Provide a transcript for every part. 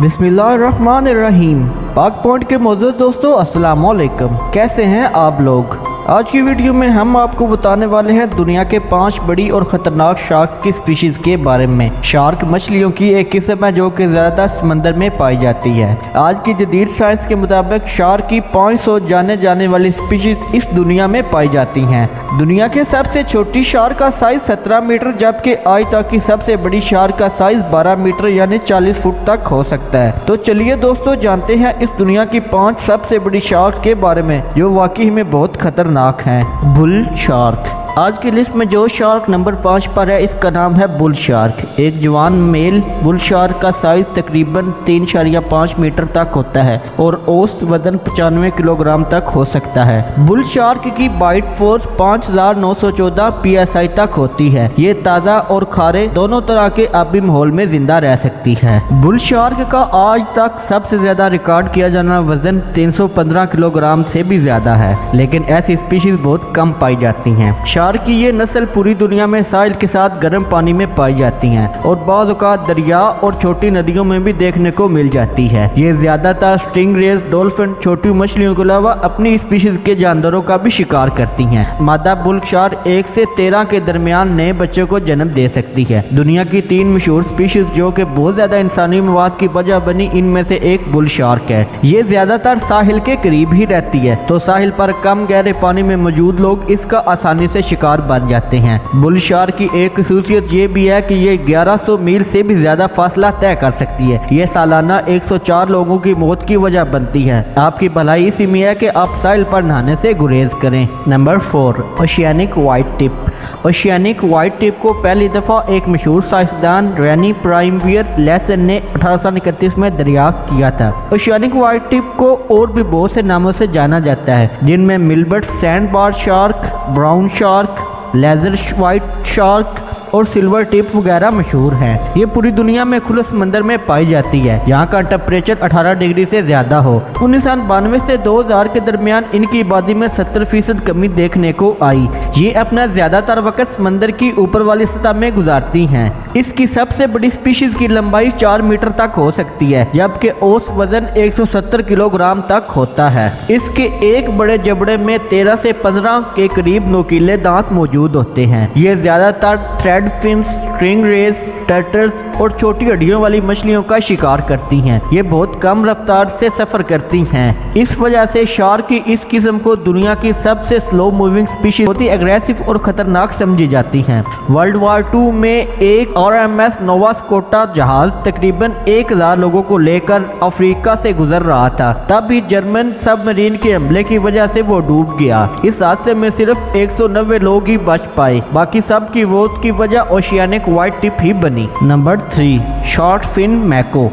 बिस्मिल्लाहिर्रहमानिर्रहीम पाक पॉइंट के मौजूद दोस्तों अस्सलाम वालेकुम कैसे हैं आप लोग आज की वीडियो में हम आपको बताने वाले हैं दुनिया के पाँच बड़ी और ख़तरनाक शार्क की स्पीशीज़ के बारे में। शार्क मछलियों की एक किस्म है जो कि ज़्यादातर समंदर में पाई जाती है। आज की जदीद साइंस के मुताबिक शार्क की 500 जाने जाने वाली स्पीशीज़ इस दुनिया में पाई जाती हैं। दुनिया के सबसे छोटी शार का साइज़ 17 मीटर, जबकि आज तक की सबसे बड़ी शार का साइज़ 12 मीटर यानी 40 फुट तक हो सकता है। तो चलिए दोस्तों, जानते हैं इस दुनिया की पाँच सबसे बड़ी शार्क के बारे में, जो वाकई में बहुत खतरनाक हैं बुल शार्क। आज की लिस्ट में जो शार्क नंबर पाँच पर है, इसका नाम है बुल शार्क एक जवान मेल बुल शार्क का साइज़ तकरीबन तीन शारिया पाँच मीटर तक होता है और औसत वज़न पचानवे किलोग्राम तक हो सकता है। बुल शार्क की बाइट फोर्स पाँच हज़ार नौ सौ चौदह पी एस आई तक होती है। ये ताज़ा और खारे दोनों तरह के आबी माहौल में ज़िंदा रह सकती है। बुल शार्क का आज तक सबसे ज़्यादा रिकॉर्ड किया जाना वज़न तीन सौ पंद्रह किलोग्राम से भी ज़्यादा है, लेकिन ऐसी स्पीशीज बहुत कम पाई जाती हैं। शार्क की ये नस्ल पूरी दुनिया में साहिल के साथ गर्म पानी में पाई जाती हैं और बाद दरिया और छोटी नदियों में भी देखने को मिल जाती है। ये ज़्यादातर स्टिंग रेस डोल्फिन, छोटी मछलियों के अलावा अपनी स्पीशीज के जानवरों का भी शिकार करती हैं। मादा बुल्क शार एक से तेरह के दरमियान नए बच्चों को जन्म दे सकती है। दुनिया की तीन मशहूर स्पीशीज जो कि बहुत ज़्यादा इंसानी मवाद की वजह बनी, इनमें से एक बुल शार्क है। ये ज़्यादातर साहिल के करीब ही रहती है तो साहिल पर कम गहरे पानी में मौजूद लोग इसका आसानी से शिकार बन जाते हैं। बुल शार की एक खसूसियत ये भी है कि ये 1100 मील से भी ज़्यादा फासला तय कर सकती है। ये सालाना 104 लोगों की मौत की वजह बनती है। आपकी भलाई इसी में है कि आप साइल पर नहाने से गुरेज करें। Number four, oceanic white tip. Oceanic white tip को पहली दफ़ा एक मशहूर साइंसदान रैनी प्राइमवियर लेसन ने अठारह में दरियाफ्त किया था। ओशियानिक वाइट टिप को और भी बहुत से नामों से जाना जाता है, जिनमें Milbert sand bar shark, brown shark, lesser white shark और सिल्वर टिप वगैरह मशहूर हैं। ये पूरी दुनिया में खुले समंदर में पाई जाती है। यहाँ का टेम्परेचर 18 डिग्री से ज़्यादा हो। उन्नीस सौ बानवे से 2000 के दरमियान इनकी आबादी में 70 फ़ीसद कमी देखने को आई। ये अपना ज़्यादातर वक्त समंदर की ऊपर वाली सतह में गुजारती हैं। इसकी सबसे बड़ी स्पीशीज की लंबाई चार मीटर तक हो सकती है, जबकि औस वज़न 170 किलोग्राम तक होता है। इसके एक बड़े जबड़े में 13 से 15 के करीब नोकीले दांत मौजूद होते हैं। ये ज़्यादातर threadfins stingrays turtles और छोटी हड्डियों वाली मछलियों का शिकार करती हैं। ये बहुत कम रफ्तार से सफ़र करती हैं। इस वजह से शार्क की इस किस्म को दुनिया की सबसे स्लो मूविंग स्पीशीज बहुत ही एग्रेसिव और खतरनाक समझी जाती हैं। वर्ल्ड वार टू में एक और एम एस नोवास्कोटा जहाज़ तकरीबन एक हज़ार लोगों को लेकर अफ्रीका से गुजर रहा था। तब भी जर्मन सबमरीन के हमले की वजह से वो डूब गया। इस हादसे में सिर्फ़ 190 लोग ही बच पाए। बाकी सब की वोट की वजह ओशियानिक व्हाइट टिप ही बनी। Number three short fin mako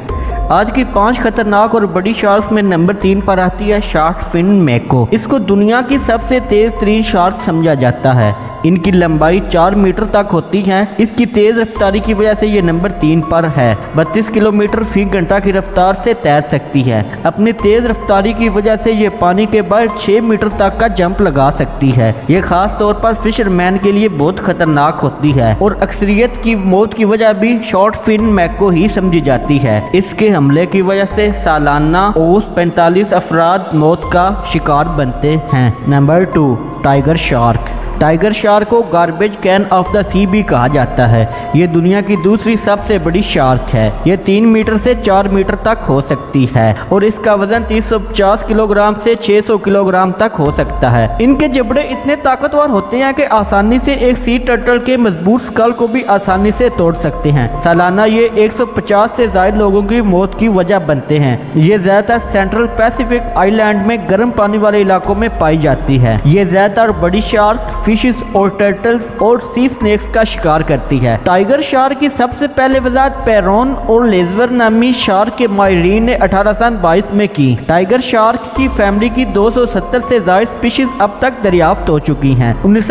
आज की पाँच खतरनाक और बड़ी शार्क में नंबर तीन पर आती है शार्क फिन मैको इसको दुनिया की सबसे तेज तरीन शार्क समझा जाता है। इनकी लंबाई चार मीटर तक होती है। इसकी तेज रफ्तारी की वजह से ये नंबर तीन पर है। बत्तीस किलोमीटर फ़ी घंटा की रफ्तार से तैर सकती है। अपनी तेज रफ्तारी की वजह से ये पानी के बाहर छह मीटर तक का जंप लगा सकती है। ये खास तौर पर फिशरमैन के लिए बहुत खतरनाक होती है और अक्सरियत की मौत की वजह भी शॉर्ट फिन मैको ही समझी जाती है। इसके हमले की वजह से सालाना ओस पैंतालीस अफराद मौत का शिकार बनते हैं। Number two, tiger shark. Tiger shark को garbage can of the sea भी कहा जाता है। ये दुनिया की दूसरी सबसे बड़ी शार्क है। ये तीन मीटर से चार मीटर तक हो सकती है और इसका वज़न 350 किलोग्राम से 600 किलोग्राम तक हो सकता है। इनके जबड़े इतने ताकतवर होते हैं कि आसानी से एक सी टर्टल के मज़बूत स्कल को भी आसानी से तोड़ सकते हैं। सालाना ये 150 से ज़्यादा लोगों की मौत की वजह बनते हैं। ये ज़्यादातर सेंट्रल पैसिफिक आइलैंड में गर्म पानी वाले इलाकों में पाई जाती है। ये ज़्यादातर बड़ी शार्क फिशेस और टर्टल्स और सी स्नेक्स का शिकार करती है। टाइगर शार्क की सबसे पहले वजात पेरोन और लेजवर नामी शार्क के माहरीन ने अठारह में की। टाइगर शार्क की फैमिली की 270 से ज़्यादा स्पीशीज अब तक दरियाफ्त हो चुकी हैं। उन्नीस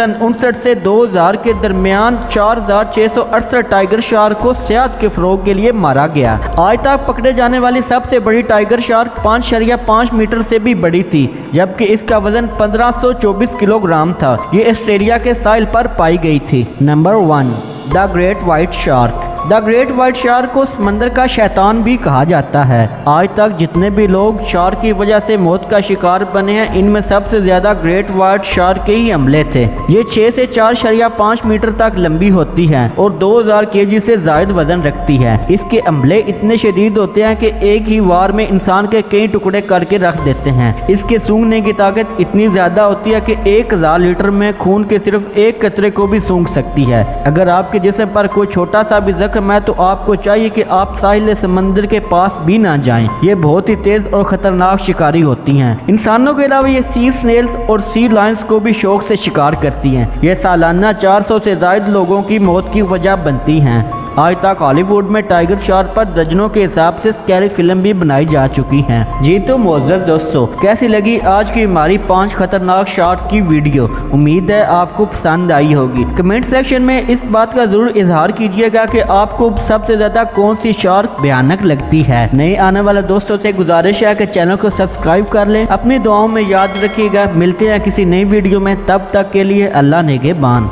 से 2000 के दरमियान चार हज़ार छह सौ अड़सठ टाइगर शार्क को सेहत के फरोग के लिए मारा गया। आज तक पकड़े जाने वाली सबसे बड़ी टाइगर शार्क पाँच शरिया पाँच मीटर से भी बड़ी थी, जबकि इसका वज़न 1524 किलोग्राम था। ये ऑस्ट्रेलिया के साइल पर पाई गई थी। Number one the great white shark the great white shark को समंदर का शैतान भी कहा जाता है। आज तक जितने भी लोग शार्क की वजह से मौत का शिकार बने हैं, इनमें सबसे ज़्यादा ग्रेट व्हाइट शार्क के ही हमले थे। ये छह से चार शरिया पाँच मीटर तक लंबी होती है और दो हज़ार के जी से जायद वज़न रखती है। इसके हमले इतने शदीद होते हैं कि एक ही वार में इंसान के कई टुकड़े करके रख देते हैं। इसके सूंघने की ताकत इतनी ज़्यादा होती है कि एक हज़ार लीटर में खून के सिर्फ़ एक कचरे को भी सूंघ सकती है। अगर आपके जिसम पर कोई छोटा सा भी जख्म मैं तो आपको चाहिए कि आप साहिल समंदर के पास भी ना जाएँ। ये बहुत ही तेज और खतरनाक शिकारी होती हैं। इंसानों के अलावा ये सी स्नेल्स और सी लाइन्स को भी शौक से शिकार करती हैं। ये सालाना 400 से ज़्यादा लोगों की मौत की वजह बनती हैं। आज तक हॉलीवुड में टाइगर शार्क पर दर्जनों के हिसाब से स्कैरी फ़िल्म भी बनाई जा चुकी हैं। जी तो मोजर दोस्तों, कैसी लगी आज की हमारी पाँच खतरनाक शार्क की वीडियो उम्मीद है आपको पसंद आई होगी। कमेंट सेक्शन में इस बात का ज़रूर इजहार कीजिएगा कि आपको सबसे ज़्यादा कौन सी शार्क भयानक लगती है। नए आने वाले दोस्तों से गुजारिश है कि चैनल को सब्सक्राइब कर लें। अपनी दुआओं में याद रखिएगा। मिलते हैं किसी नई वीडियो में। तब तक के लिए अल्लाह ने के बान